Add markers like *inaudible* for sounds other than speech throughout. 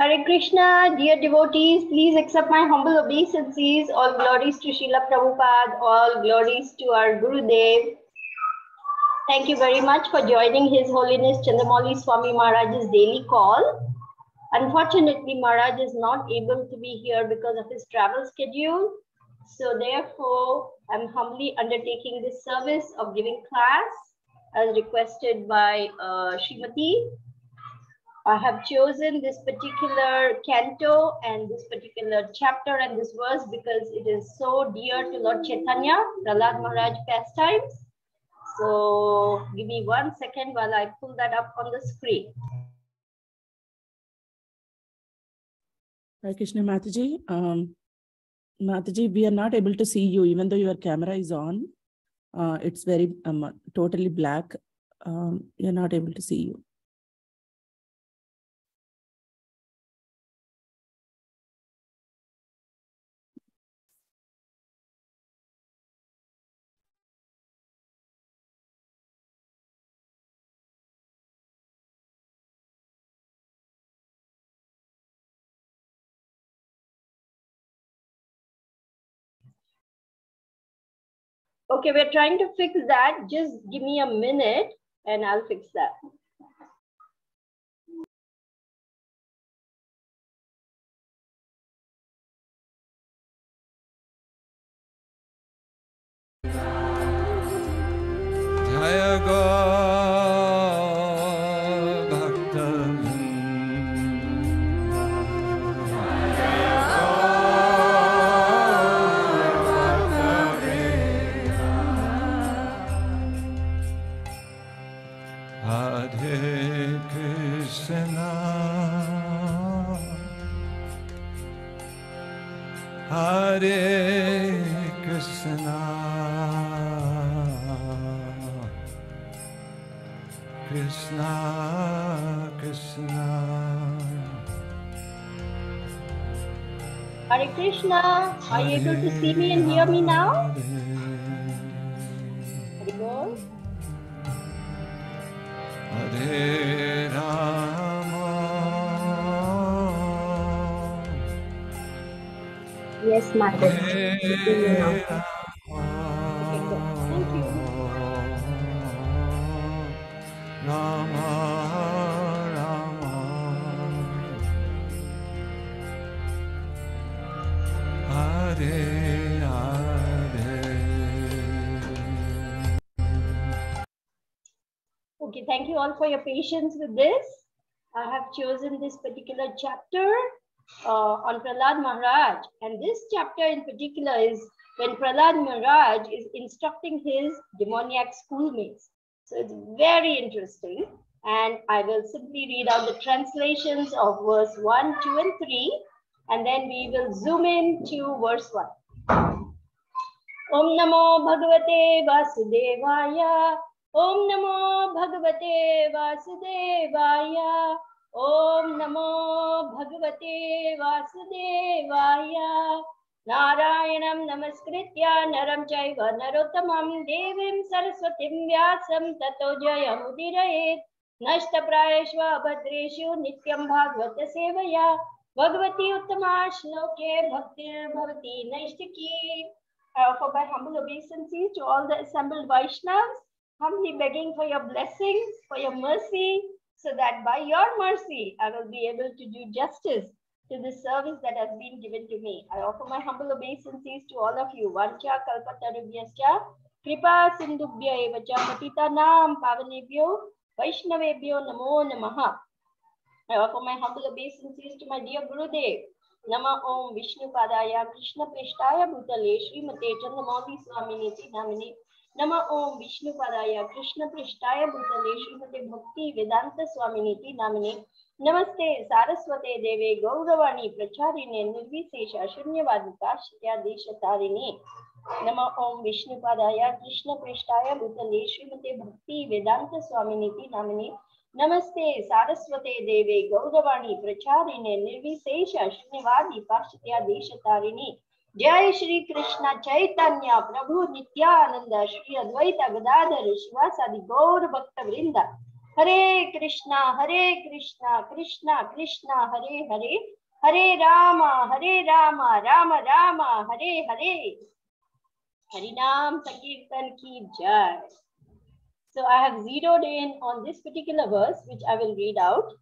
Hare Krishna, dear devotees, please accept my humble obeisances. All glories to Srila Prabhupada, all glories to our Gurudev. Thank you very much for joining His Holiness Chandramauli Swami Maharaj's daily call. Unfortunately, Maharaj is not able to be here because of his travel schedule. So therefore, I'm humbly undertaking this service of giving class as requested by uh, Srimati. I have chosen this particular canto and this particular chapter and this verse because it is so dear to Lord Chaitanya, Prahlad Maharaj pastimes. So give me one second while I pull that up on the screen. Hare Krishna Mataji. Um, Mataji, we are not able to see you even though your camera is on. Uh, it's very um, totally black. Um, we are not able to see you. Okay, we're trying to fix that. Just give me a minute and I'll fix that. God. Are you able to see me and hear me now? Hare Rama Yes, Mother. Hare for your patience with this. I have chosen this particular chapter uh, on Prahlad Maharaj. And this chapter in particular is when Prahlad Maharaj is instructing his demoniac schoolmates. So it's very interesting. And I will simply read out the translations of verse 1, 2, and 3. And then we will zoom in to verse 1. Om Namo Bhagavate Vasudevaya. Om Namo Bhagavate Vasudevaya. Om Namo Bhagavate Vasudevaya. Narayanam Namaskritya Naram Chaiva Narottamam Devim Saraswatim Vyasam Tato Jayamudiraet Nashta Prayeshva Bhadreshu Nityam Bhagavata Sevaya Bhagavati Uttama Shloke Bhaktir Bhavati Naishtiki. I offer my humble obeisances to all the assembled Vaishnavas humbly begging for your blessings, for your mercy, so that by your mercy I will be able to do justice to the service that has been given to me. I offer my humble obeisances to all of you. Vancha kalpatarubhyascha kripa sindubhya eva cha patitanam pavanebhyo vaishnavebhyo namo namaha. I offer my humble obeisances to my dear Gurudev. Nama Om Vishnu Padaya Krishna Prishtaya Bhutale Srimate Chandramauli नम ओं विष्णुपदाय कृष्ण पृष्ठा भूतले श्रीमती भक्ति वेदांत स्वामी नाम नमस्ते, सारस्वते देवे, गौरवाणी प्रचारिणे, निर्विशेष शून्यवादिता शत्यादिशतारिणे नम ओं विष्णुपदाय कृष्ण पृष्ठा भूतले श्रीमती भक्ति वेदांत स्वामी नाम नमस्ते, सारस्वते देवे, गौरवाणी प्रचारिणे, निर्विशेष शून्यवादी पाश्चात्यादिशतारिणे जय श्री कृष्ण चैतन्य प्रभु नित्यानंद श्री अद्वैत गदाधर शिवासादि गौर भक्त वृंद हरे कृष्णा हरे कृष्णा कृष्णा कृष्णा हरे हरे हरे राम हरे राम राम राम हरे हरे हरि नाम संकीर्तन की जय so I have zeroed in on this particular verse which I will read out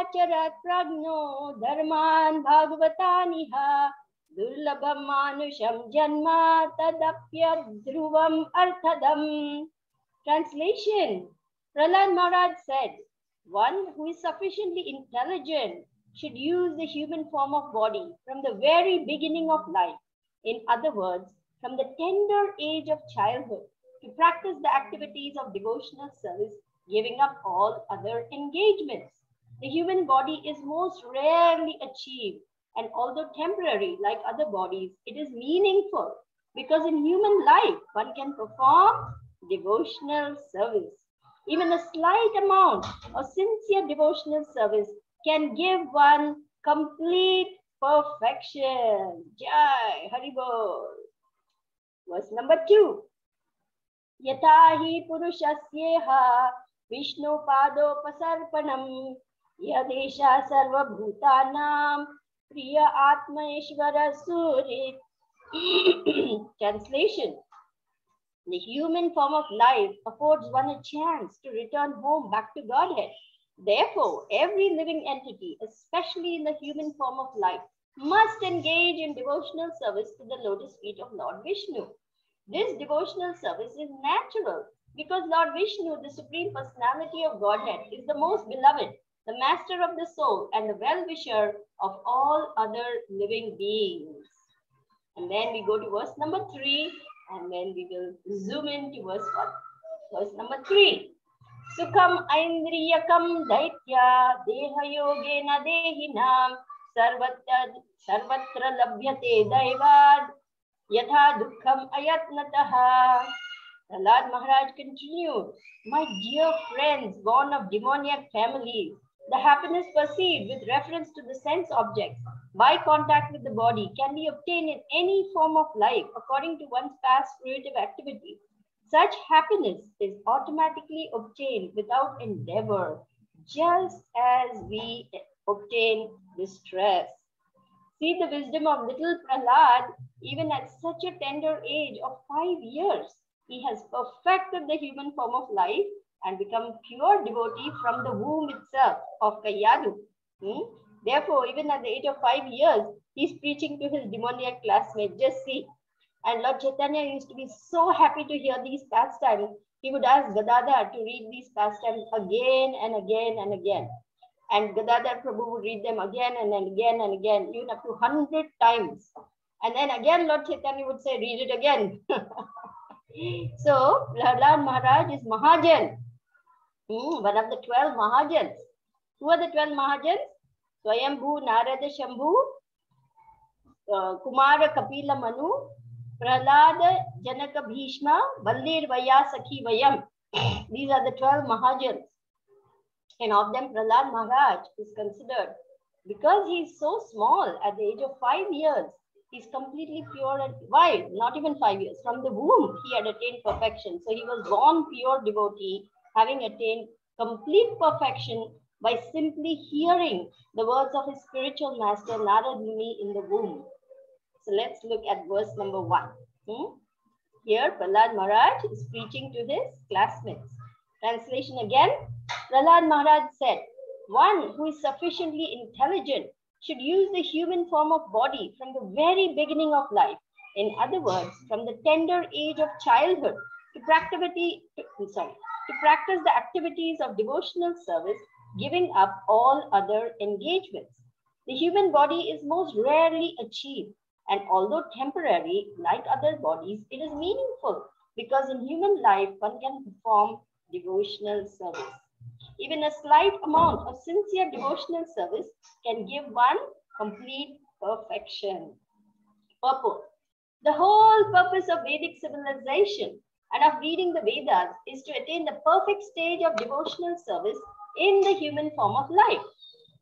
Acharat Pragno Dharman Bhagavataniha Durlabham Manusham Janma Tadapya Dhruvam Arthadam. Translation Prahlad Maharaj said, One who is sufficiently intelligent should use the human form of body from the very beginning of life. In other words, from the tender age of childhood to practice the activities of devotional service, giving up all other engagements. The human body is most rarely achieved, and although temporary, like other bodies, it is meaningful because in human life, one can perform devotional service. Even a slight amount of sincere devotional service can give one complete perfection. Jai Haribol. Verse number two. Yatahi purushasyeha पुरुषस्येह विष्णुपादोपसर्पणम् यदेषा सर्वभूतानां प्रिय आत्मेश्वर सूर्य Translation The human form of life affords one a chance to return home back to Godhead. Therefore, every living entity, especially in the human form of life, must engage in devotional service to the lotus feet of Lord Vishnu. This devotional service is natural because Lord Vishnu, the Supreme Personality of Godhead, is the most beloved, the master of the soul, and the well wisher of all other living beings. And then we go to verse number three, and then we will zoom into verse one. Verse number three. Sukham Aindriyakam Daitya Dehayogena Dehinam Sarvatra Sarvatra Labhyate Daivad Yatha Dukkham Ayatnataha. Prahlad Maharaj continued, My dear friends born of demoniac families, the happiness perceived with reference to the sense objects by contact with the body can be obtained in any form of life according to one's past fruitive activity. Such happiness is automatically obtained without endeavor, just as we obtain distress. See the wisdom of little Prahlad, even at such a tender age of five years, he has perfected the human form of life and become pure devotee from the womb itself of Kayadu. Hmm? Therefore, even at the age of five years, he's preaching to his demoniac classmates. Just see. And Lord Chaitanya used to be so happy to hear these pastimes. He would ask Gadadhar to read these pastimes again and again and again. And Gadadhar Prabhu would read them again and again and again, even up to 100 times. And then again, Lord Chaitanya would say, read it again. *laughs* so, Prahlad Maharaj is Mahajan, hmm, one of the 12 Mahajans. Who are the 12 Mahajans? Swayambhu, Narada Shambhu, uh, Kumara Kapila Manu, Prahlada Janaka Bhishma, Ballir Vaya Sakhi Vayam. *coughs* These are the 12 Mahajans. And of them, Prahlad Maharaj is considered because he is so small at the age of five years, he's completely pure and why? Not even five years. From the womb, he had attained perfection. So he was born pure devotee, having attained complete perfection by simply hearing the words of his spiritual master Narad Muni in the womb. So let's look at verse number one. Hmm? Here, Prahlad Maharaj is preaching to his classmates. Translation again. Prahlad Maharaj said, one who is sufficiently intelligent should use the human form of body from the very beginning of life. In other words, from the tender age of childhood to sorry, to practice the activities of devotional service, giving up all other engagements. The human body is most rarely achieved, and although temporary, like other bodies, it is meaningful because in human life one can perform devotional service. Even a slight amount of sincere devotional service can give one complete perfection. Purpose. The whole purpose of Vedic civilization and of reading the Vedas is to attain the perfect stage of devotional service in the human form of life.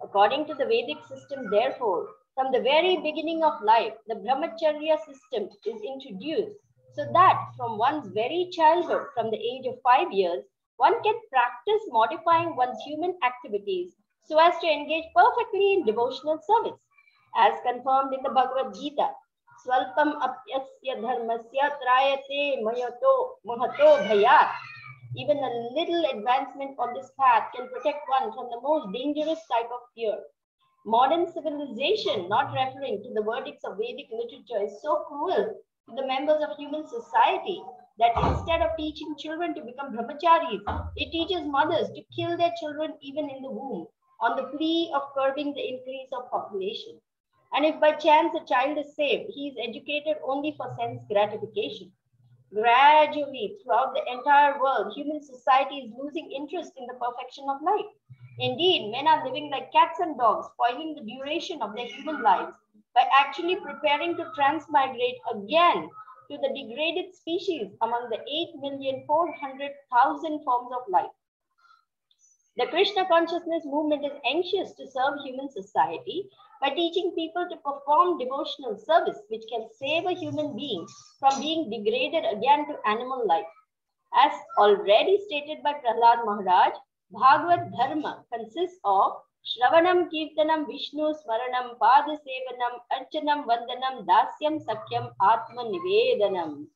According to the Vedic system, therefore, from the very beginning of life, the brahmacharya system is introduced so that from one's very childhood, from the age of five years, one can practice modifying one's human activities so as to engage perfectly in devotional service, as confirmed in the Bhagavad Gita. Swalpam apyasya dharmasya trayate mayato mahato bhayat. Even a little advancement on this path can protect one from the most dangerous type of fear. Modern civilization, not referring to the verdicts of Vedic literature, is so cruel to the members of human society that instead of teaching children to become brahmacharis, it teaches mothers to kill their children even in the womb on the plea of curbing the increase of population. And if by chance a child is saved, he is educated only for sense gratification. Gradually, throughout the entire world, human society is losing interest in the perfection of life. Indeed, men are living like cats and dogs, spoiling the duration of their human lives by actually preparing to transmigrate again to the degraded species among the 8,400,000 forms of life. The Krishna consciousness movement is anxious to serve human society by teaching people to perform devotional service, which can save a human being from being degraded again to animal life. As already stated by Prahlad Maharaj, Bhagavad Dharma consists of Smaranam, Pada Sevanam, Archanam, Vandanam, Dasyam, Sakyam, Atma Nivedanam.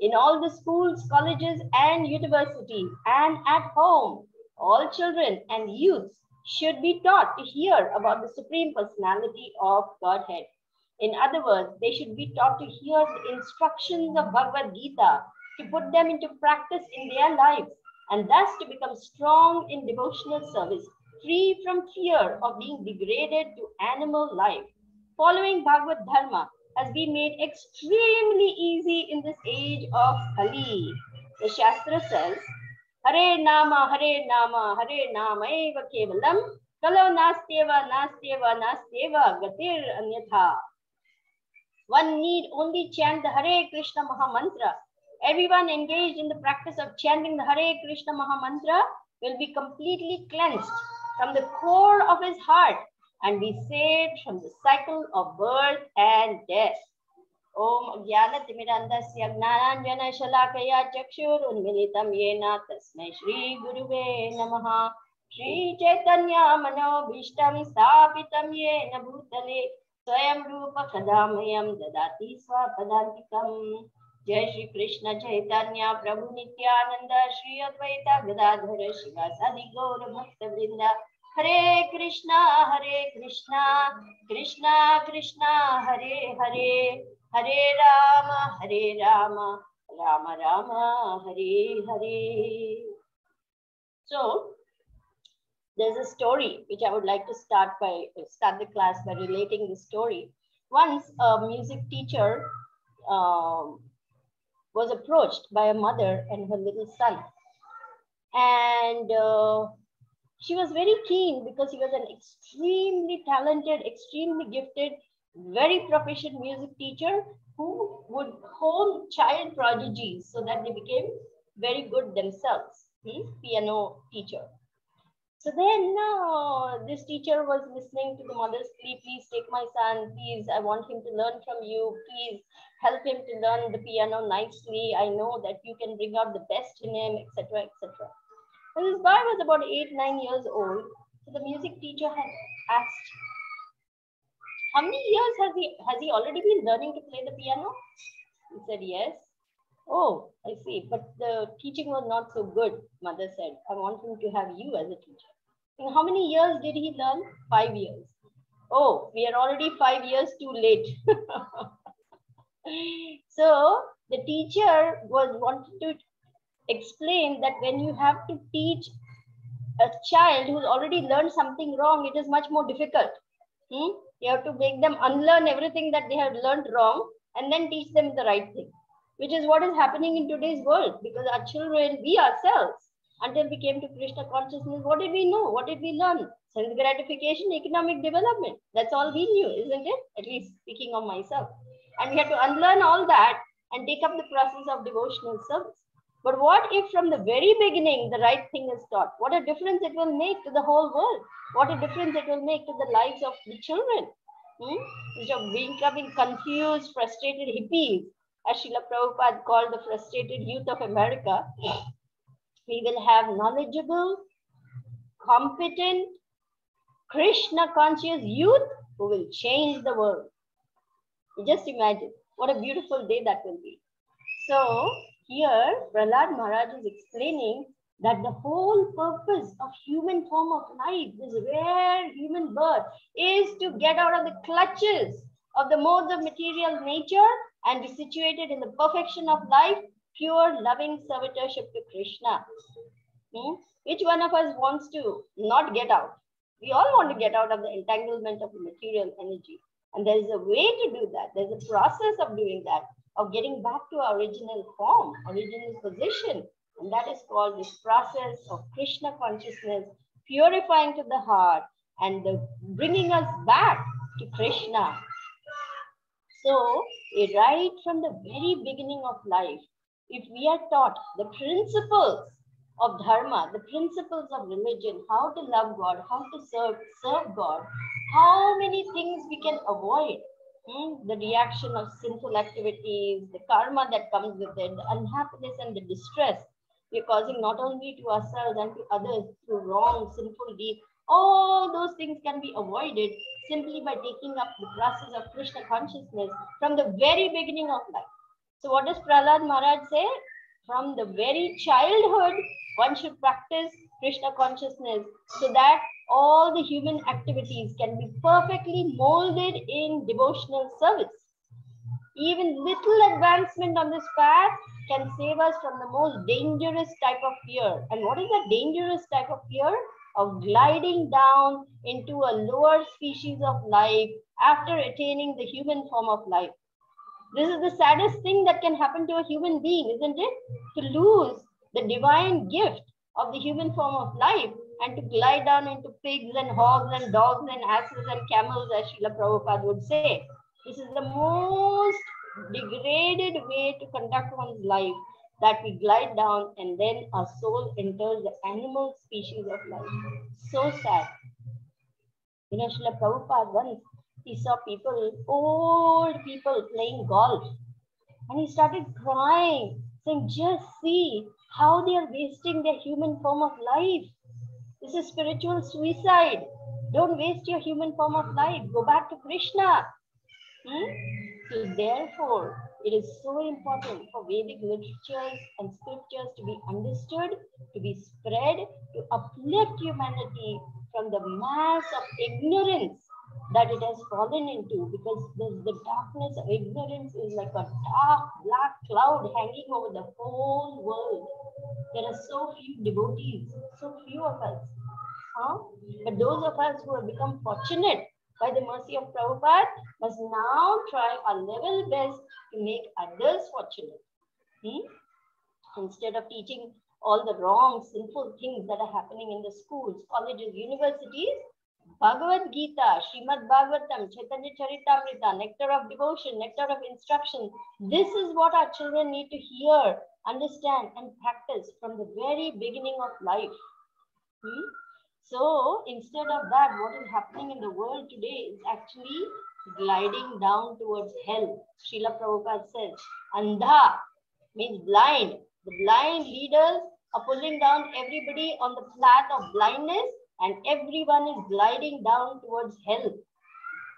In all the schools, colleges, and universities, and at home, all children and youths should be taught to hear about the Supreme Personality of Godhead. In other words, they should be taught to hear the instructions of Bhagavad Gita, to put them into practice in their lives, and thus to become strong in devotional service, free from fear of being degraded to animal life. Following Bhagavad Dharma has been made extremely easy in this age of Kali. The Shastra says, Hare Nama, Hare Nama, Hare Nama eva kevalam, kalo nastyeva, nastyeva, nastyeva, gatir anyatha. One need only chant the Hare Krishna Maha Mantra. Everyone engaged in the practice of chanting the Hare Krishna Maha Mantra will be completely cleansed from the core of his heart and be saved from the cycle of birth and death. Om Jnanatimirandasya Gnananjana Shalakaya Chakshurunmilitam Yena Tasmai Shri Guruve Namaha Shri Chaitanya Manobhishtam Sthapitam Yena Bhutale Swayam Rupa Kadamayam Dadati Swapadantikam Jai Shri Krishna Chaitanya Prabhu Nityananda Shri Advaita Hare Krishna Hare Krishna Krishna Krishna Hare Hare Hare Rama Hare Rama Rama Rama Hare Hare So there's a story which I would like to start by start the class by relating the story. Once a music teacher um, was approached by a mother and her little son. And uh, she was very keen because he was an extremely talented, extremely gifted, very proficient music teacher who would hone child prodigies so that they became very good themselves. Hmm? Piano teacher. So then uh, this teacher was listening to the mother's plea, please take my son, please, I want him to learn from you, please help him to learn the piano nicely. I know that you can bring out the best in him, etc., etc. This boy was about eight, nine years old. So the music teacher had asked, how many years has he, has he already been learning to play the piano? He said, yes. Oh, I see. But the teaching was not so good, mother said. I want him to have you as a teacher. And how many years did he learn? Five years. Oh, we are already five years too late. *laughs* so the teacher was wanted to explain that when you have to teach a child who's already learned something wrong, it is much more difficult. Hmm? You have to make them unlearn everything that they have learned wrong and then teach them the right thing, which is what is happening in today's world because our children, we ourselves, until we came to Krishna consciousness, what did we know? What did we learn? Sense gratification, economic development. That's all we knew, isn't it? At least speaking of myself. And we had to unlearn all that and take up the process of devotional service. But what if from the very beginning the right thing is taught? What a difference it will make to the whole world. What a difference it will make to the lives of the children. Hmm? Instead of becoming confused, frustrated hippies as Srila Prabhupada called the frustrated youth of America, we will have knowledgeable, competent, Krishna conscious youth who will change the world. Just imagine what a beautiful day that will be. So, here Prahlad Maharaj is explaining that the whole purpose of human form of life, this rare human birth, is to get out of the clutches of the modes of material nature and be situated in the perfection of life, pure loving servitorship to Krishna. Hmm? Which one of us wants to not get out? We all want to get out of the entanglement of the material energy. And there is a way to do that. There's a process of doing that, of getting back to our original form, original position. And that is called this process of Krishna consciousness, purifying to the heart and the, bringing us back to Krishna. So, right from the very beginning of life, if we are taught the principles of dharma, the principles of religion, how to love God, how to serve, serve God, how many things we can avoid. The reaction of sinful activities, the karma that comes with it, the unhappiness and the distress we are causing not only to ourselves and to others through wrong, sinful deeds. All those things can be avoided simply by taking up the process of Krishna consciousness from the very beginning of life. So, what does Prahlad Maharaj say? From the very childhood, one should practice Krishna consciousness so that all the human activities can be perfectly molded in devotional service. Even little advancement on this path can save us from the most dangerous type of fear. And what is the dangerous type of fear? Of gliding down into a lower species of life after attaining the human form of life. This is the saddest thing that can happen to a human being, isn't it? To lose the divine gift of the human form of life and to glide down into pigs and hogs and dogs and asses and camels, as Srila Prabhupada would say. This is the most degraded way to conduct one's life that we glide down and then our soul enters the animal species of life. So sad. You know, Srila Prabhupada once he saw people, old people playing golf, and he started crying, saying, Just see how they are wasting their human form of life. This is spiritual suicide. Don't waste your human form of life. Go back to Krishna. Hmm? So therefore, it is so important for Vedic literatures and scriptures to be understood, to be spread, to uplift humanity from the mass of ignorance that it has fallen into because the, the darkness of ignorance is like a dark black cloud hanging over the whole world. There are so few devotees, so few of us. Huh? But those of us who have become fortunate by the mercy of Prabhupada, must now try our level best to make others fortunate. Hmm? Instead of teaching all the wrong, sinful things that are happening in the schools, colleges, universities, Bhagavad Gita, Srimad Bhagavatam, Chaitanya Charitamrita, nectar of devotion, nectar of instruction. This is what our children need to hear, understand, and practice from the very beginning of life. Hmm? So instead of that, what is happening in the world today is actually gliding down towards hell. Srila Prabhupada says, Andha means blind. The blind leaders are pulling down everybody on the path of blindness and everyone is gliding down towards hell.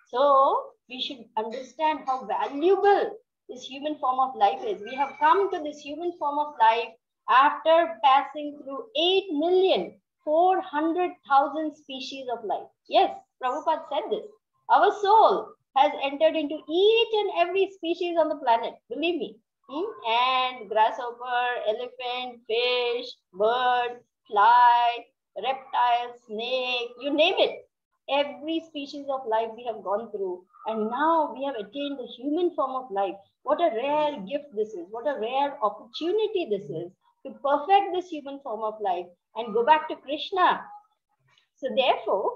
So we should understand how valuable this human form of life is. We have come to this human form of life after passing through 8 million 400,000 species of life. Yes, Prabhupada said this. Our soul has entered into each and every species on the planet, believe me. Hmm? And grasshopper, elephant, fish, bird, fly, reptile, snake, you name it. Every species of life we have gone through. And now we have attained the human form of life. What a rare gift this is. What a rare opportunity this is to perfect this human form of life and go back to Krishna. So therefore,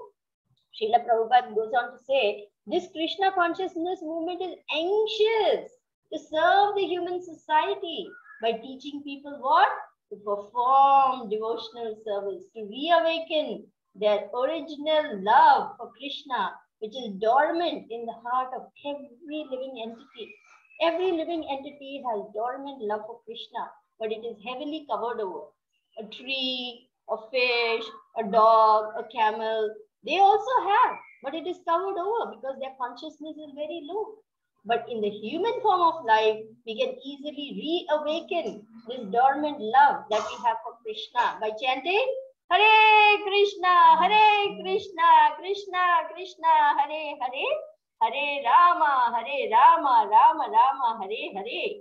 Srila Prabhupada goes on to say, this Krishna consciousness movement is anxious to serve the human society by teaching people what? To perform devotional service, to reawaken their original love for Krishna, which is dormant in the heart of every living entity. Every living entity has dormant love for Krishna, but it is heavily covered over. A tree, a fish, a dog, a camel, they also have, but it is covered over because their consciousness is very low. But in the human form of life, we can easily reawaken this dormant love that we have for Krishna by chanting Hare Krishna, Hare Krishna, Krishna Krishna, Hare Hare, Hare Rama, Hare Rama, Rama Rama, Hare Hare.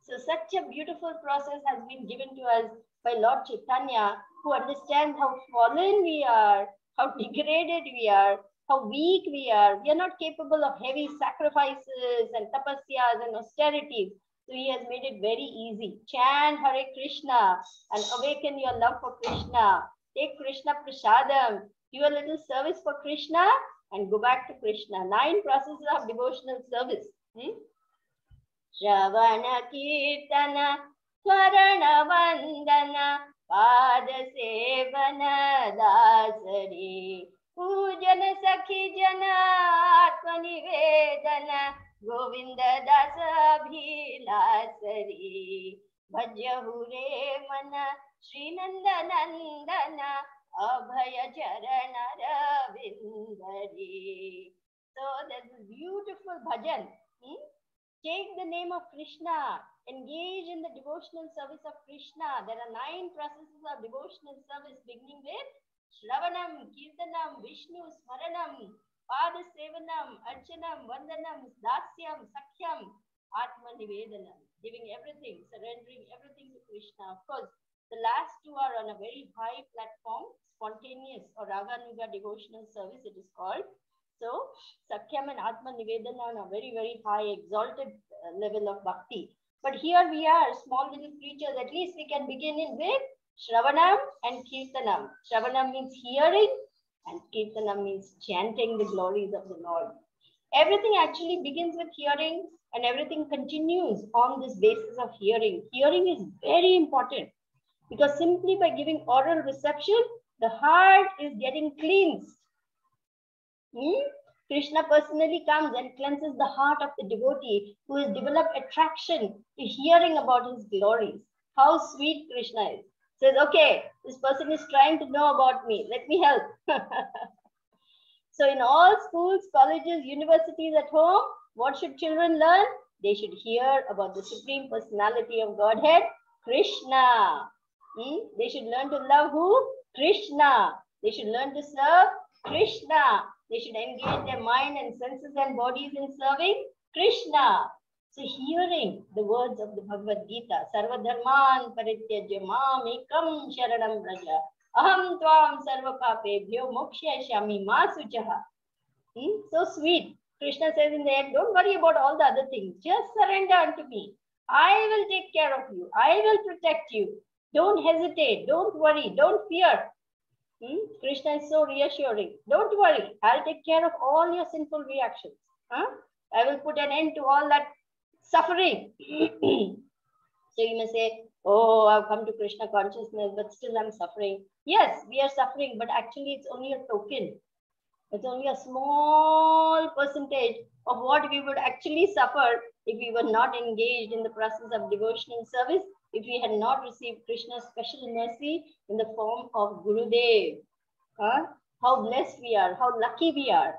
So such a beautiful process has been given to us by Lord Chaitanya, who understands how fallen we are, how *laughs* degraded we are, how weak we are. We are not capable of heavy sacrifices and tapasyas and austerities. So he has made it very easy. Chant Hare Krishna and awaken your love for Krishna. Take Krishna Prasadam. Do a little service for Krishna and go back to Krishna. Nine processes of devotional service. Hmm? Kirtana Swarana Vandana Pada Sevana Dasari पूजन सखी जन आत्मनिवेदन गोविंद दास अभिलासरी भजहु रे मन श्री नंद नंदन अभय चरण रविंदरी So there's a beautiful bhajan. Hmm? Take the name of Krishna. Engage in the devotional service of Krishna. There are nine processes of devotional service beginning with Vishnu, Smaranam, Pada Sevanam, Archanam, Vandanam, Dasyam, Sakhyam, Atma Nivedanam, giving everything, surrendering everything to Krishna. Of course, the last two are on a very high platform, spontaneous or Raganuga devotional service, it is called. So, Sakhyam and Atma Nivedana on a very, very high, exalted uh, level of bhakti. But here we are, small little creatures, at least we can begin in with Shravanam and Kirtanam. Shravanam means hearing and Kirtanam means chanting the glories of the Lord. Everything actually begins with hearing and everything continues on this basis of hearing. Hearing is very important because simply by giving oral reception, the heart is getting cleansed. Hmm? Krishna personally comes and cleanses the heart of the devotee who has developed attraction to hearing about his glories. How sweet Krishna is says, okay, this person is trying to know about me. Let me help. *laughs* so in all schools, colleges, universities at home, what should children learn? They should hear about the Supreme Personality of Godhead, Krishna. Hmm? They should learn to love who? Krishna. They should learn to serve Krishna. They should engage their mind and senses and bodies in serving Krishna. So hearing the words of the Bhagavad Gita, Sarva Dharman Parityajya Mamekam Sharanam Braja, Aham Tvam Sarva Papebhyo Mokshayashami Ma Suchaha. Hmm? So sweet. Krishna says in the end, don't worry about all the other things. Just surrender unto me. I will take care of you. I will protect you. Don't hesitate. Don't worry. Don't fear. Hmm? Krishna is so reassuring. Don't worry. I'll take care of all your sinful reactions. Huh? I will put an end to all that suffering. *clears throat* so you may say, Oh, I've come to Krishna consciousness, but still I'm suffering. Yes, we are suffering, but actually it's only a token. It's only a small percentage of what we would actually suffer if we were not engaged in the process of devotional service, if we had not received Krishna's special mercy in the form of Gurudev. Huh? How blessed we are, how lucky we are,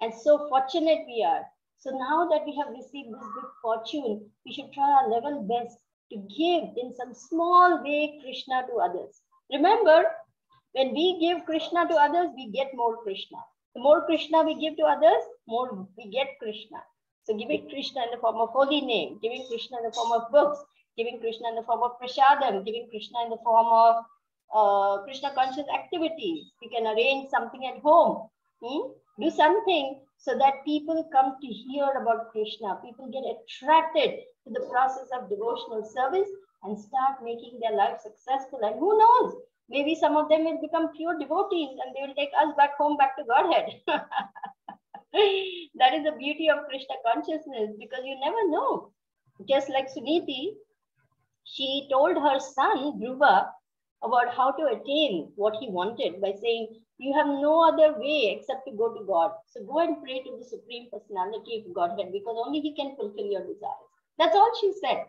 and so fortunate we are so now that we have received this good fortune, we should try our level best to give in some small way Krishna to others. Remember, when we give Krishna to others, we get more Krishna. The more Krishna we give to others, more we get Krishna. So giving Krishna in the form of holy name, giving Krishna in the form of books, giving Krishna in the form of prasadam, giving Krishna in the form of uh, Krishna conscious activities. We can arrange something at home. Hmm? Do something so that people come to hear about Krishna. People get attracted to the process of devotional service and start making their life successful. And who knows, maybe some of them will become pure devotees and they will take us back home, back to Godhead. *laughs* that is the beauty of Krishna consciousness because you never know. Just like Suniti, she told her son, Dhruva, about how to attain what he wanted by saying, You have no other way except to go to God. So go and pray to the Supreme Personality of Godhead because only He can fulfill your desires. That's all she said.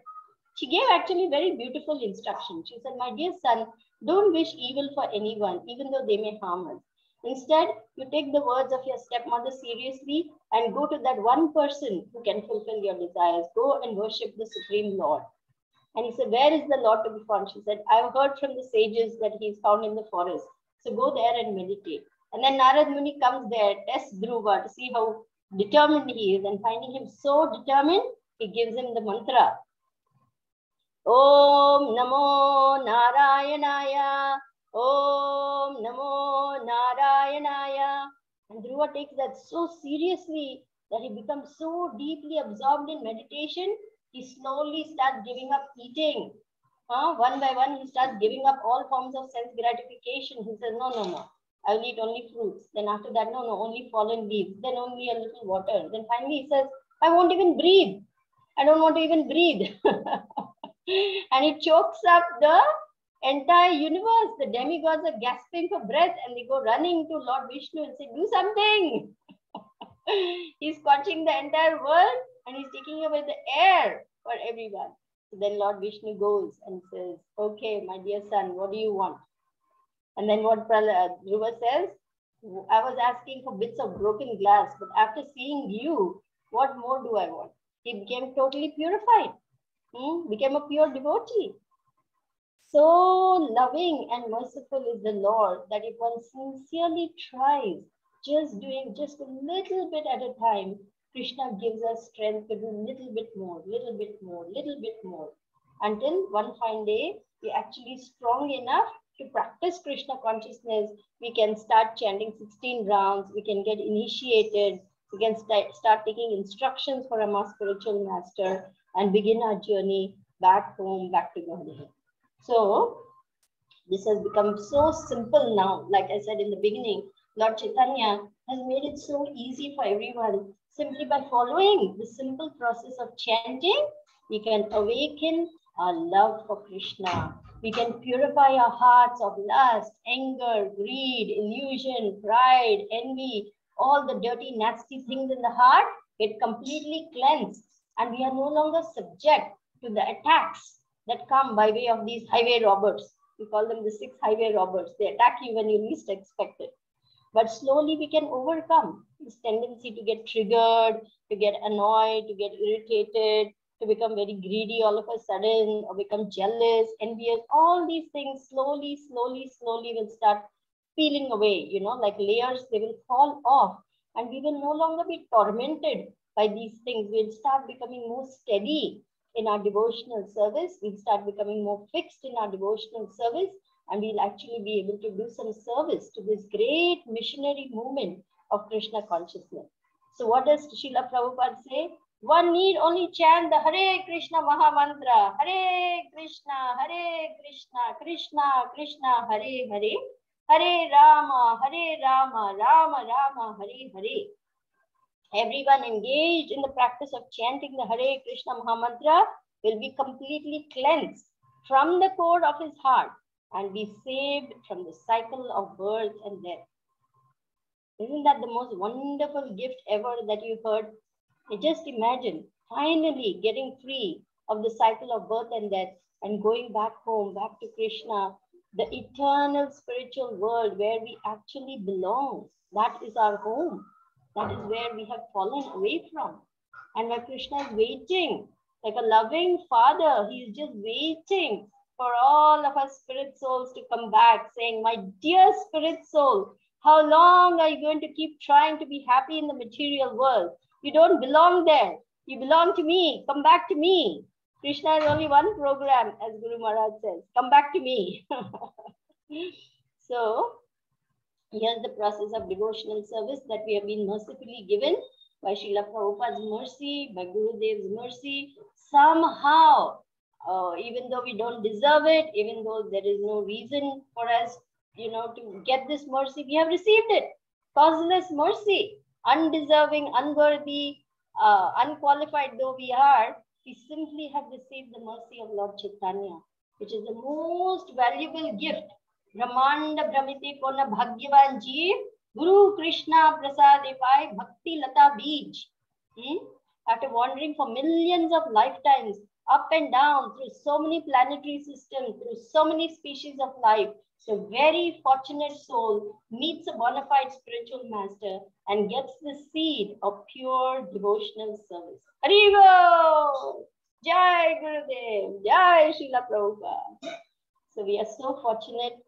She gave actually very beautiful instruction. She said, My dear son, don't wish evil for anyone, even though they may harm us. Instead, you take the words of your stepmother seriously and go to that one person who can fulfill your desires. Go and worship the Supreme Lord. And he said, Where is the Lord to be found? She said, I've heard from the sages that he is found in the forest. So go there and meditate. And then Narad Muni comes there, tests Dhruva to see how determined he is. And finding him so determined, he gives him the mantra. Om Namo Narayanaya. Om Namo Narayanaya. And Dhruva takes that so seriously that he becomes so deeply absorbed in meditation, he slowly starts giving up eating. Uh, one by one, he starts giving up all forms of sense gratification. He says, No, no, no. I will eat only fruits. Then after that, no, no, only fallen leaves. Then only a little water. Then finally, he says, I won't even breathe. I don't want to even breathe. *laughs* and it chokes up the entire universe. The demigods are gasping for breath and they go running to Lord Vishnu and say, Do something. *laughs* he's scorching the entire world and he's taking away the air for everyone. So then Lord Vishnu goes and says, Okay, my dear son, what do you want? And then what Dhruva says, I was asking for bits of broken glass, but after seeing you, what more do I want? He became totally purified, hmm? became a pure devotee. So loving and merciful is the Lord that if one sincerely tries, just doing just a little bit at a time, Krishna gives us strength to do little bit more, little bit more, little bit more, until one fine day we're actually strong enough to practice Krishna consciousness. We can start chanting 16 rounds, we can get initiated, we can start, start taking instructions from our spiritual master and begin our journey back home, back to Godhead. So, this has become so simple now. Like I said in the beginning, Lord Chaitanya has made it so easy for everyone simply by following the simple process of chanting, we can awaken our love for Krishna. We can purify our hearts of lust, anger, greed, illusion, pride, envy, all the dirty, nasty things in the heart get completely cleansed. And we are no longer subject to the attacks that come by way of these highway robbers. We call them the six highway robbers. They attack you when you least expect it. But slowly we can overcome this tendency to get triggered, to get annoyed, to get irritated, to become very greedy all of a sudden, or become jealous, envious. All these things slowly, slowly, slowly will start peeling away, you know, like layers, they will fall off. And we will no longer be tormented by these things. We'll start becoming more steady in our devotional service. We'll start becoming more fixed in our devotional service and we'll actually be able to do some service to this great missionary movement of Krishna consciousness. So what does Srila Prabhupada say? One need only chant the Hare Krishna Maha Mantra. Hare Krishna, Hare Krishna, Krishna Krishna, Hare Hare. Hare Rama, Hare Rama, Rama Rama, Hare Hare. Everyone engaged in the practice of chanting the Hare Krishna Maha Mantra will be completely cleansed from the core of his heart and be saved from the cycle of birth and death. Isn't that the most wonderful gift ever that you heard? just imagine finally getting free of the cycle of birth and death and going back home, back to Krishna, the eternal spiritual world where we actually belong. That is our home. That is where we have fallen away from. And where Krishna is waiting, like a loving father, he is just waiting for all of us spirit souls to come back, saying, My dear spirit soul, how long are you going to keep trying to be happy in the material world? You don't belong there. You belong to me. Come back to me. Krishna has only one program, as Guru Maharaj says. Come back to me. *laughs* so, here's the process of devotional service that we have been mercifully given by Srila Prabhupada's mercy, by Guru Dev's mercy. Somehow, uh, even though we don't deserve it, even though there is no reason for us, you know, to get this mercy, we have received it. Causeless mercy, undeserving, unworthy, uh, unqualified though we are, we simply have received the mercy of Lord Chaitanya. which is the most valuable gift. Brahmanda Bhramite Kona Bhagyavan Jeev, Guru Krishna Prasade Pai Bhakti Lata Beej. Hmm? After wandering for millions of lifetimes, up and down through so many planetary systems, through so many species of life, so very fortunate soul meets a bona fide spiritual master and gets the seed of pure devotional service. Haribo! Jai Gurudev! Jai Srila Prabhupada! So we are so fortunate.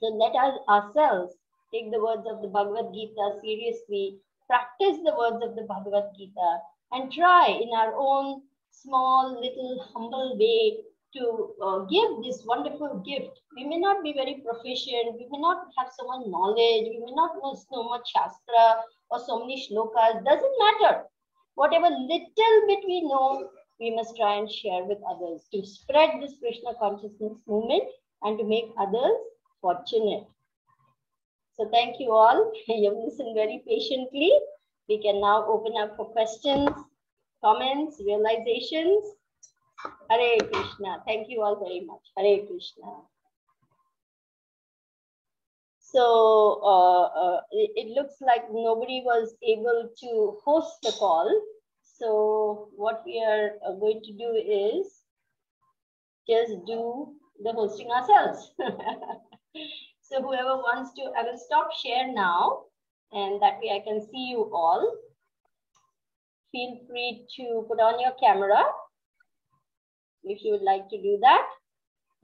So let us ourselves take the words of the Bhagavad Gita seriously, practice the words of the Bhagavad Gita, and try in our own small, little, humble way to uh, give this wonderful gift. We may not be very proficient, we may not have so much knowledge, we may not know so much Shastra or so many shlokas, doesn't matter. Whatever little bit we know, we must try and share with others to spread this Krishna consciousness movement and to make others fortunate. So thank you all. *laughs* You've listened very patiently. We can now open up for questions, comments, realizations. Hare Krishna. Thank you all very much. Hare Krishna. So uh, uh, it, it, looks like nobody was able to host the call. So what we are uh, going to do is just do the hosting ourselves. *laughs* so whoever wants to, I will stop share now and that way I can see you all. Feel free to put on your camera if you would like to do that.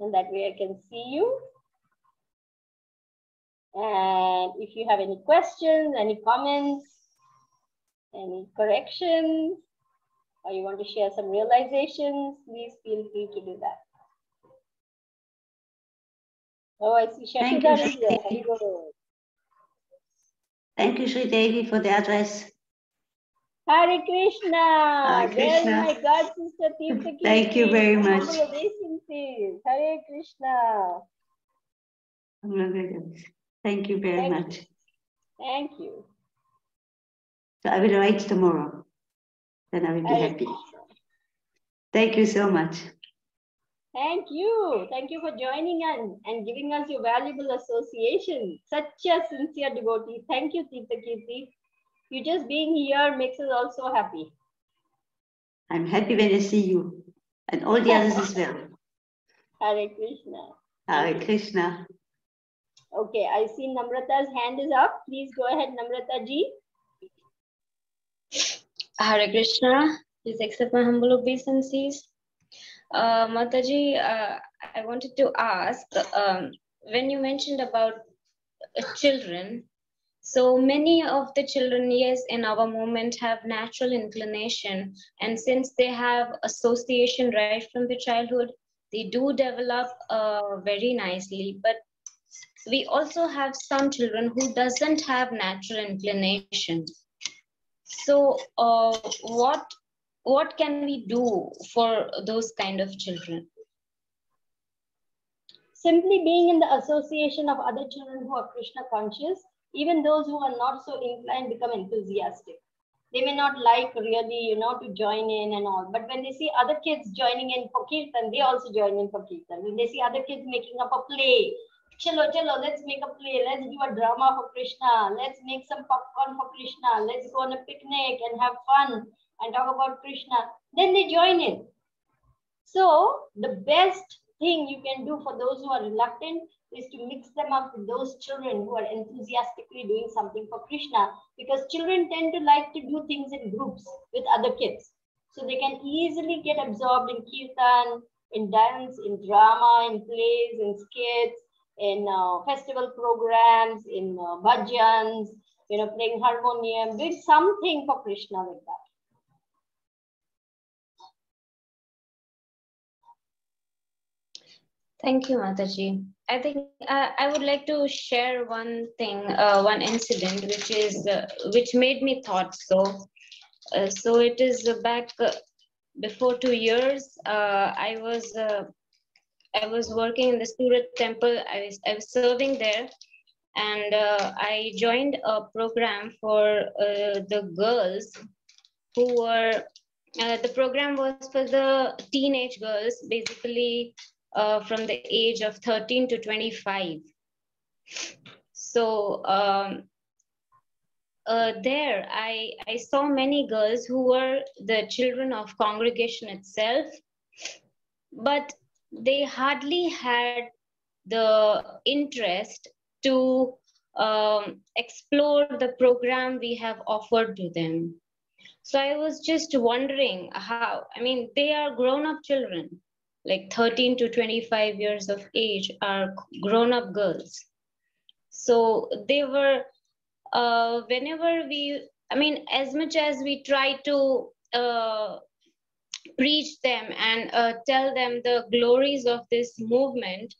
And that way I can see you. And if you have any questions, any comments, any corrections, or you want to share some realizations, please feel free to do that. Oh, I see here. Thank you, Sri Devi, for the address. Hare Krishna. Hare Krishna. My God sister Tirtha Thank you very much. Hare Krishna. Oh, Thank you very Thank much. you. Thank you. So I will write tomorrow. Then I will be Hare happy. Krishna. Thank you so much. Thank you. Thank you for joining us and giving us your valuable association. Such a sincere devotee. Thank you, Tirtha Kirti. You just being here makes us all so happy. I'm happy when I see you and all the others as well. *laughs* Hare Krishna. Hare Krishna. Okay, I see Namrata's hand is up. Please go ahead, Namrata ji. Hare Krishna. Please accept my humble obeisances. Uh, Mataji, uh, I wanted to ask um, when you mentioned about uh, children, so many of the children, yes, in our movement have natural inclination. And since they have association right from the childhood, they do develop uh, very nicely. But we also have some children who doesn't have natural inclination. So uh, what what can we do for those kind of children? Simply being in the association of other children who are Krishna conscious, even those who are not so inclined become enthusiastic. They may not like really, you know, to join in and all, but when they see other kids joining in for Kirtan, they also join in for Kirtan. When they see other kids making up a play, chalo, chalo, let's make a play, let's do a drama for Krishna, let's make some popcorn for Krishna, let's go on a picnic and have fun and talk about Krishna, then they join in. So the best thing you can do for those who are reluctant is to mix them up with those children who are enthusiastically doing something for Krishna because children tend to like to do things in groups with other kids. So they can easily get absorbed in kirtan, in dance, in drama, in plays, in skits, in uh, festival programs, in uh, bhajans, you know, playing harmonium, doing something for Krishna like that. Thank you, Mataji. I think uh, I would like to share one thing, uh, one incident, which is uh, which made me thought so. Uh, so it is back uh, before two years. Uh, I was I was working in the Surat temple. I was I was serving there, and I joined a program for the girls who were. the program was for the teenage girls, basically uh, from the age of 13 to 25. So um, uh, there, I, I saw many girls who were the children of congregation itself, but they hardly had the interest to um, explore the program we have offered to them. So I was just wondering how, I mean, they are grown up children, like 13 to 25 years of age are grown up girls. So they were, uh, whenever we, I mean, as much as we try to uh, preach them and uh, tell them the glories of this movement,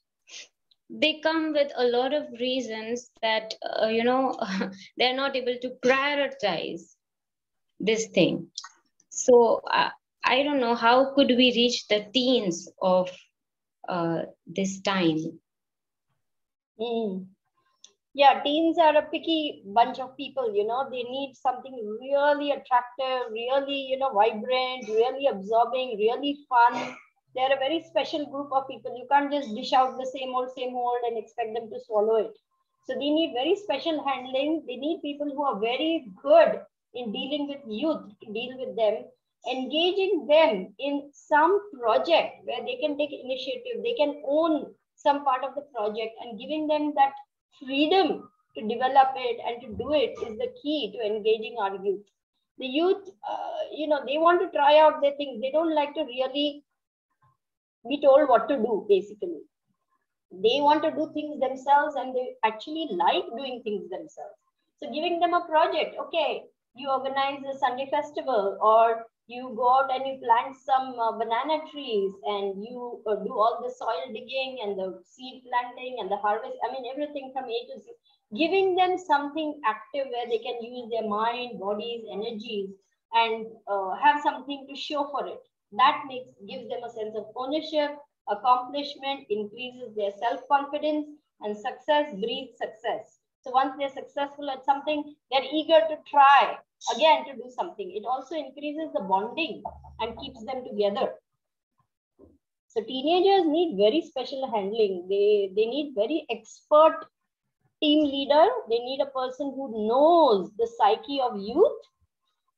they come with a lot of reasons that uh, you know *laughs* they're not able to prioritize this thing so uh, i don't know how could we reach the teens of uh, this time Mm. Yeah, teens are a picky bunch of people, you know, they need something really attractive, really, you know, vibrant, really absorbing, really fun. They're a very special group of people. You can't just dish out the same old, same old and expect them to swallow it. So they need very special handling. They need people who are very good in dealing with youth, to deal with them, engaging them in some project where they can take initiative, they can own some part of the project and giving them that freedom to develop it and to do it is the key to engaging our youth. The youth, uh, you know, they want to try out their things. They don't like to really be told what to do, basically. They want to do things themselves and they actually like doing things themselves. So giving them a project, okay, you organize a Sunday festival or you go out and you plant some uh, banana trees and you uh, do all the soil digging and the seed planting and the harvest. I mean, everything from A to Z. Giving them something active where they can use their mind, bodies, energies, and uh, have something to show for it. That makes gives them a sense of ownership, accomplishment, increases their self-confidence, and success breeds success. So once they're successful at something, they're eager to try again to do something. It also increases the bonding and keeps them together. So teenagers need very special handling. They, they need very expert team leader. They need a person who knows the psyche of youth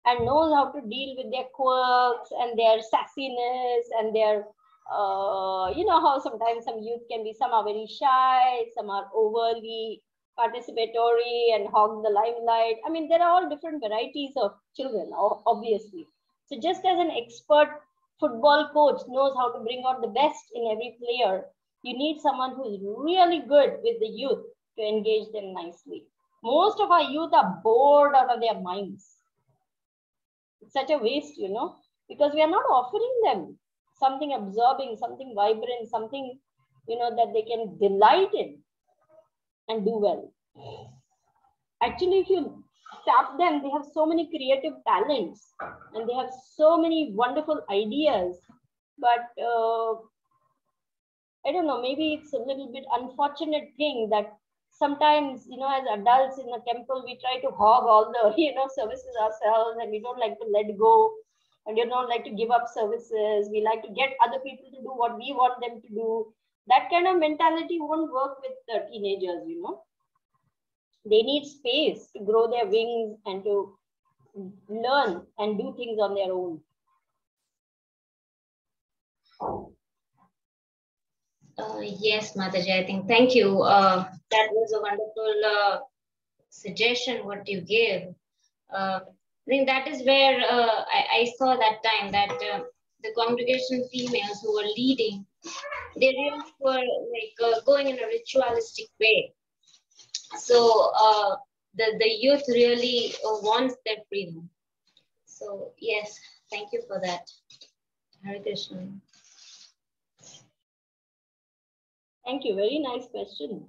and knows how to deal with their quirks and their sassiness and their, uh, you know, how sometimes some youth can be, some are very shy, some are overly participatory and hog the limelight. I mean, there are all different varieties of children, obviously. So just as an expert football coach knows how to bring out the best in every player, you need someone who's really good with the youth to engage them nicely. Most of our youth are bored out of their minds. It's such a waste, you know, because we are not offering them something absorbing, something vibrant, something, you know, that they can delight in and do well. Actually, if you tap them, they have so many creative talents and they have so many wonderful ideas. But uh, I don't know, maybe it's a little bit unfortunate thing that sometimes, you know, as adults in the temple, we try to hog all the, *laughs* you know, services ourselves and we don't like to let go and you don't like to give up services. We like to get other people to do what we want them to do that kind of mentality won't work with the teenagers you know. They need space to grow their wings and to learn and do things on their own. Uh, yes mataji i think thank you. Uh, that was a wonderful uh, suggestion what you gave. Uh, i think that is where uh, I, I, saw that time that uh, the congregation females who were leading they really were like uh, going in a ritualistic way. So uh, the, the youth really uh, wants their freedom. So yes, thank you for that. Hare Krishna. Thank you. Very nice question.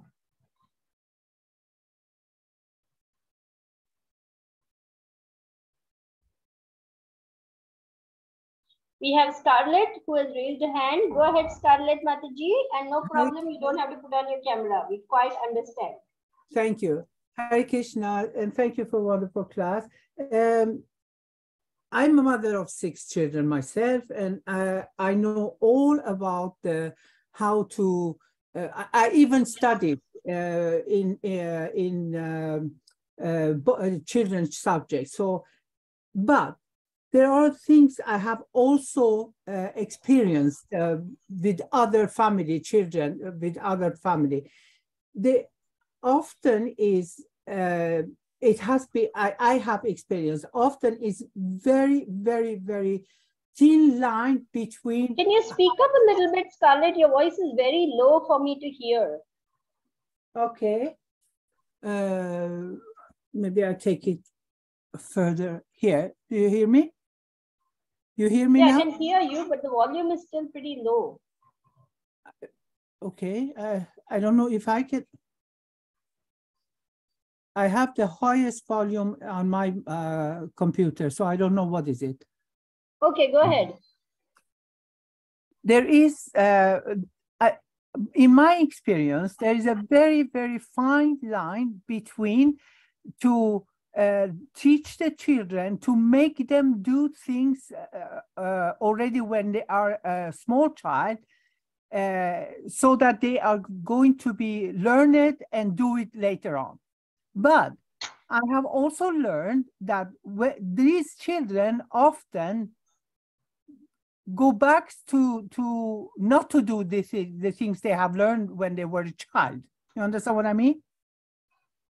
We have Scarlett who has raised a hand. Go ahead, Scarlett Mataji. And no problem, you don't have to put on your camera. We quite understand. Thank you. Hare Krishna, and thank you for a wonderful class. Um, I'm a mother of six children myself, and uh, I know all about the how to. Uh, I, I even studied uh, in uh, in um, uh, uh, children's subjects. So, but there are things I have also uh, experienced uh, with other family children, uh, with other family. They often is uh, it has been I, I have experienced often is very very very thin line between Can you speak up a little bit, Scarlett? Your voice is very low for me to hear. okay uh, maybe I'll take it further here do you hear me you hear me Yeah, I can hear you, but the volume is still pretty low. okay uh, I don't know if I can I have the highest volume on my uh, computer so I don't know what is it Okay, go ahead. there is, uh, I, in my experience, there is a very, very fine line between to uh, teach the children to make them do things uh, uh, already when they are a small child, uh, so that they are going to be learned and do it later on. But I have also learned that these children often go back to to not to do the, thi- the things they have learned when they were a child. You understand what I mean?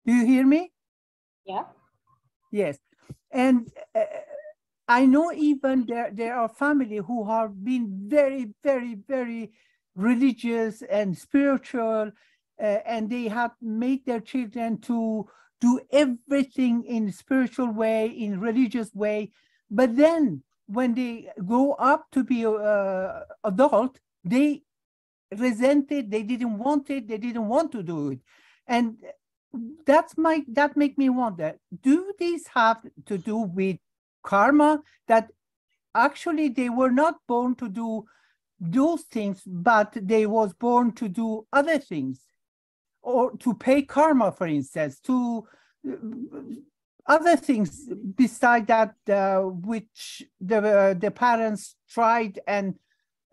Do you hear me? Yeah. Yes. And uh, I know even there, there are family who have been very, very, very religious and spiritual, uh, and they have made their children to do everything in spiritual way, in religious way. But then when they grow up to be uh, adult, they resent it. They didn't want it. They didn't want to do it, and that's my that make me wonder: Do these have to do with karma? That actually they were not born to do those things, but they was born to do other things, or to pay karma, for instance, to other things beside that uh, which the uh, the parents tried and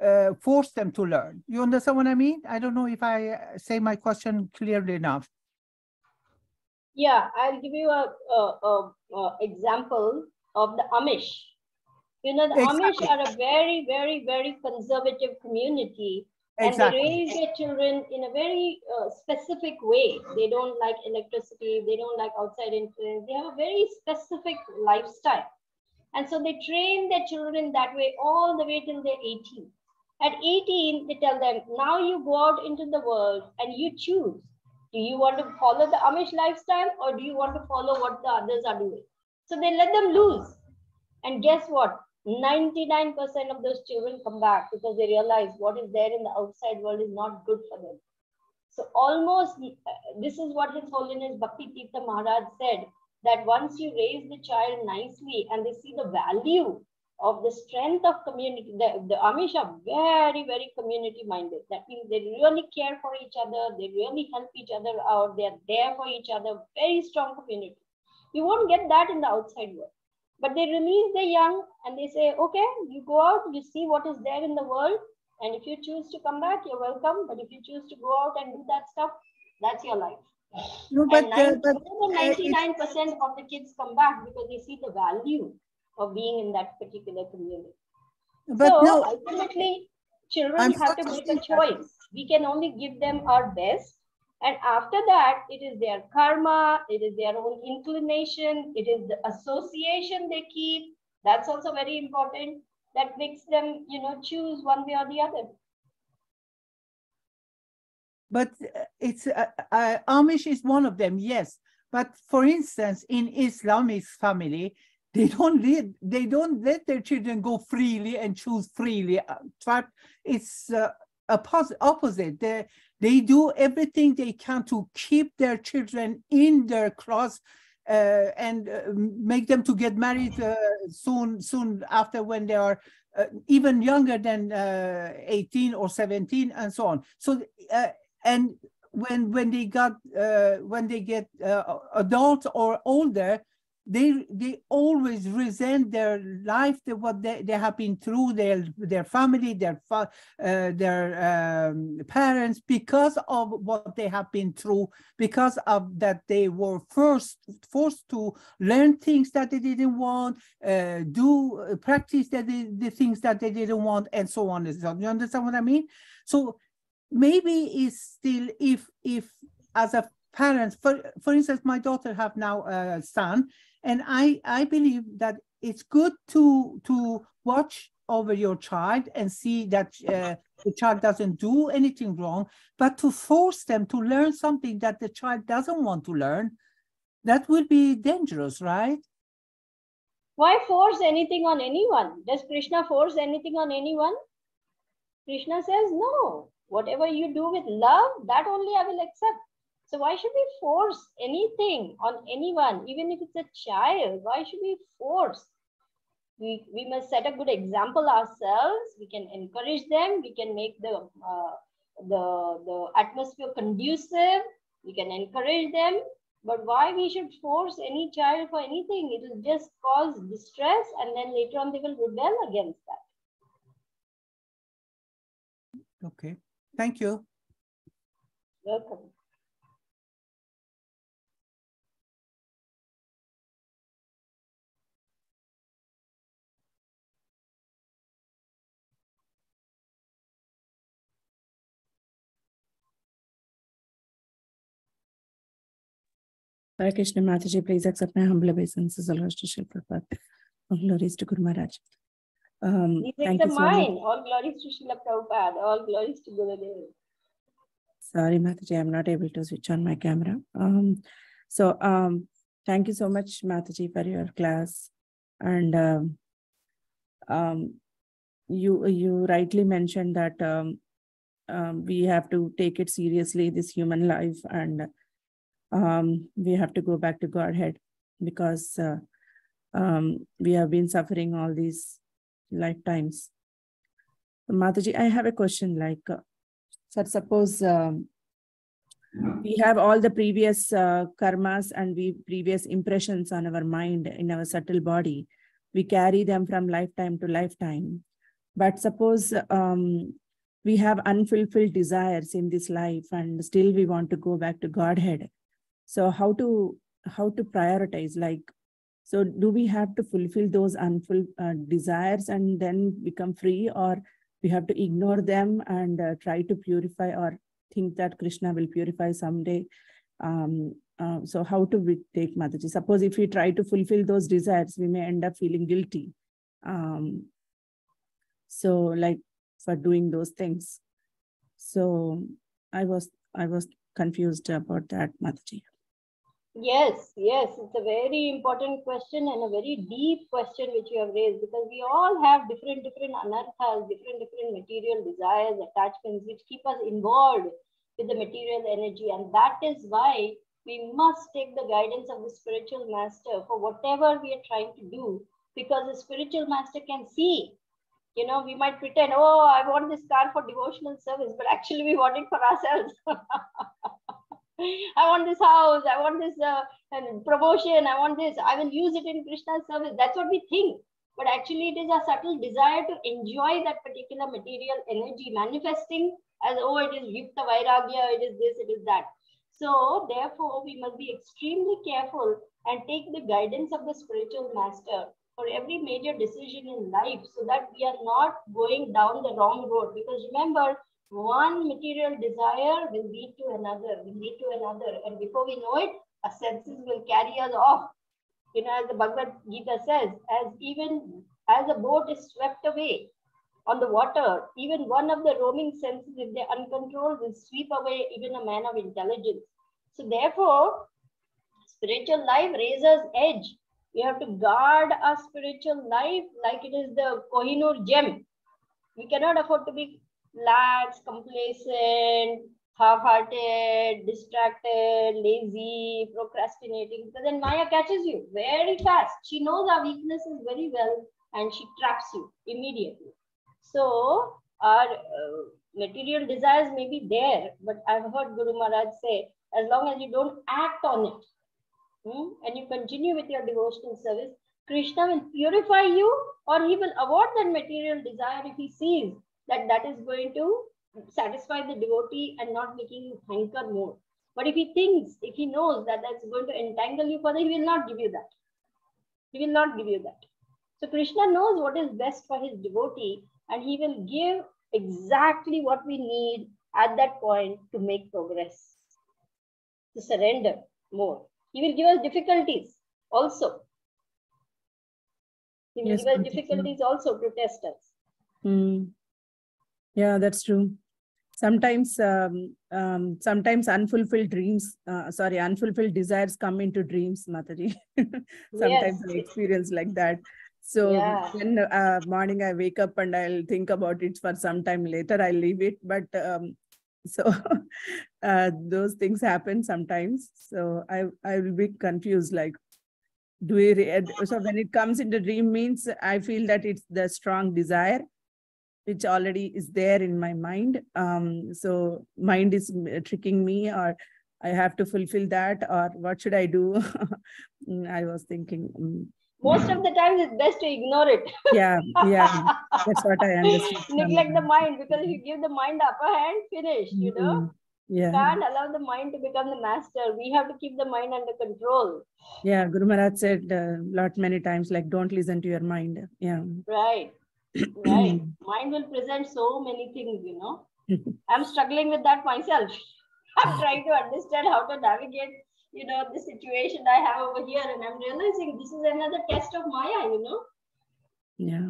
uh, forced them to learn. You understand what I mean? I don't know if I say my question clearly enough. Yeah, I'll give you a, a, a, a example of the Amish. You know, the Amish are a very, very, very conservative community, and Exactly. they raise their children in a very uh, specific way. They don't like electricity. They don't like outside influence. They have a very specific lifestyle, and so they train their children that way all the way till they're 18. At 18, they tell them, now you go out into the world and you choose. Do you want to follow the Amish lifestyle or do you want to follow what the others are doing? So they let them loose. And guess what? 99% of those children come back because they realize what is there in the outside world is not good for them. So almost uh, this is what His Holiness Bhakti Tirtha Maharaj said that once you raise the child nicely and they see the value of the strength of community, the, the Amish are very, very community minded. That means they really care for each other, they really help each other out, they're there for each other, very strong community. You won't get that in the outside world. But they release the young and they say, okay, you go out, you see what is there in the world. And if you choose to come back, you're welcome. But if you choose to go out and do that stuff, that's your life. No, but, and uh, 90, but more uh, than 99% of the kids come back because they see the value of being in that particular community. but so no, ultimately, children I'm have to make a choice. We can only give them our best. And after that, it is their karma, it is their own inclination, it is the association they keep. That's also very important. That makes them, you know, choose one way or the other. but uh, it's uh, uh, Amish is one of them, yes. But for instance, in Islamic family, they don't read, they don't let their children go freely and choose freely. Uh, fact, It's uh, opposite. They they do everything they can to keep their children in their class uh, and uh, make them to get married uh, soon soon after when they are uh, even younger than uh, 18 or 17 and so on. So and when when they got when they get adult or older they they always resent their life, the, what they, they have been through, their their family, their fa- uh, their um, parents, because of what they have been through, because of that they were first forced to learn things that they didn't want, uh, do uh, practice that they, the things that they didn't want, and so on and so on. You understand what I mean? So maybe it's still if if as a parents for for instance my daughter have now a son and i i believe that it's good to to watch over your child and see that uh, the child doesn't do anything wrong but to force them to learn something that the child doesn't want to learn that will be dangerous right Why force anything on anyone? Does Krishna force anything on anyone? Krishna says, no. Whatever you do with love, that only I will accept. So why should we force anything on anyone, even if it's a child? Why should we force? We, we must set a good example ourselves. We can encourage them. We can make the uh, the the atmosphere conducive. We can encourage them. But why we should force any child for anything? It will just cause distress, and then later on they will rebel against that. okay thank you Welcome. Hare Krishna Mataji, please accept my humble obeisances, all to Shri Prabhupada. All glories to Guru Maharaj. Um, Please thank you so much. All glories to Srila Prabhupada. All glories to Gurudev. Sorry, Mataji, I'm not able to switch on my camera. Um, so um, thank you so much, Mataji, for your class. And um, um, you you rightly mentioned that um, um, we have to take it seriously, this human life, and um, we have to go back to Godhead because uh, um, we have been suffering all these lifetimes. Mataji, I have a question like, uh, sir, suppose um, we have all the previous uh, karmas and we previous impressions on our mind in our subtle body. We carry them from lifetime to lifetime. But suppose um, we have unfulfilled desires in this life and still we want to go back to Godhead. So how to how to prioritize? Like, so do we have to fulfill those unfulfilled uh, desires and then become free, or we have to ignore them and uh, try to purify or think that Krishna will purify someday? Um, uh, so how to take Mataji? Suppose if we try to fulfill those desires, we may end up feeling guilty. Um, so like for doing those things. So I was I was confused about that, Mataji. Yes, yes, it's a very important question and a very deep question which you have raised because we all have different, different anarthas, different, different material desires, attachments which keep us involved with the material energy. And that is why we must take the guidance of the spiritual master for whatever we are trying to do because the spiritual master can see. You know, we might pretend, oh, I want this car for devotional service, but actually we want it for ourselves. *laughs* I want this house, I want this uh, promotion, I want this, I will use it in Krishna's service. That's what we think. But actually, it is a subtle desire to enjoy that particular material energy manifesting as, oh, it is Yukta Vairagya, it is this, it is that. So, therefore, we must be extremely careful and take the guidance of the spiritual master for every major decision in life so that we are not going down the wrong road. Because remember, one material desire will lead to another, will lead to another. And before we know it, our senses will carry us off. You know, as the Bhagavad Gita says, as even as a boat is swept away on the water, even one of the roaming senses, if they're uncontrolled, will sweep away even a man of intelligence. So therefore, spiritual life raises edge. We have to guard our spiritual life like it is the Kohinoor gem. We cannot afford to be lax, complacent, half-hearted, distracted, lazy, procrastinating. Because then Maya catches you very fast. She knows our weaknesses very well and she traps you immediately. So our uh, material desires may be there, but I've heard Guru Maharaj say, as long as you don't act on it, hmm, and you continue with your devotional service, Krishna will purify you or he will avoid that material desire if he sees that that is going to satisfy the devotee and not making you hanker more. But if he thinks, if he knows that that's going to entangle you further, he will not give you that. He will not give you that. So Krishna knows what is best for his devotee and he will give exactly what we need at that point to make progress, to surrender more. He will give us difficulties also. He will Yes, give us difficulties also to test us. Mm. Yeah, that's true. Sometimes, um, um, sometimes unfulfilled dreams, uh, sorry, unfulfilled desires come into dreams, Mataji. *laughs* sometimes I experience like that. So Yeah. when uh, morning I wake up and I'll think about it for some time later, I leave it. But um, *laughs* so uh, those things happen sometimes. So I I will be confused, like do we read so when it comes into dream means i feel that it's the strong desire which already is there in my mind um so mind is tricking me or i have to fulfill that or what should i do *laughs* i was thinking mm, Most of the times it's best to ignore it. yeah yeah that's what i *laughs* understand. Neglect the mind because if you give the mind the upper hand, finish, you know. Mm, yeah Can't allow the mind to become the master. We have to keep the mind under control. yeah guru maharaj said a lot many times like don't listen to your mind yeah Right. Right. *clears throat* mind will present so many things, you know. *laughs* I'm struggling with that myself. *laughs* I'm trying to understand how to navigate, you know, the situation I have over here. And I'm realizing this is another test of Maya, you know. yeah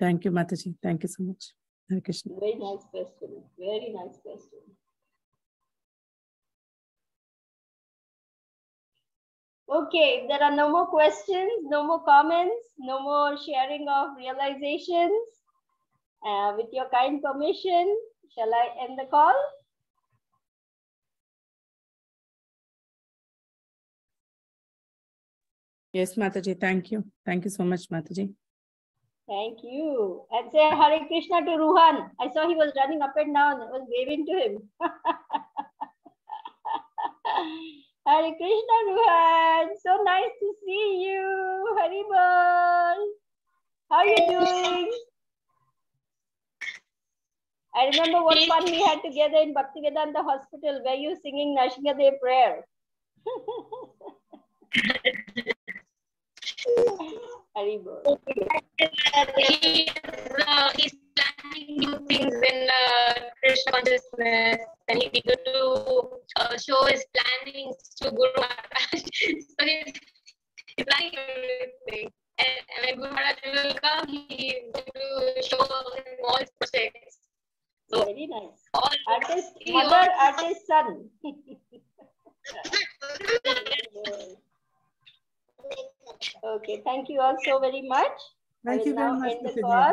thank you mataji thank you so much Hare Krishna. Very nice question. Very nice question. Okay, if there are no more questions, no more comments, no more sharing of realizations, uh, with your kind permission, shall I end the call? Yes, Mataji, thank you. Thank you so much, Mataji. Thank you. And say Hare Krishna to Ruhan. I saw he was running up and down. I was waving to him. *laughs* Hare Krishna, Ruhan. So nice to see you. Hari Bol. How are you doing? I remember what fun we had together in Bhaktivedanta Hospital where you were singing Narasimhadev prayer. *laughs* Hari Bol. uh, he's planning new things in uh, Krishna consciousness and he needed to uh, show his plannings to Guru Maharaj. *laughs* so he's, he's planning everything. And, and when Guru Maharaj will come, he is going to show him all his projects. So Very nice. all Artist, he mother, wants- artist, son. *laughs* *laughs* Okay, thank you all so very much. I Thank will you very much, end the call.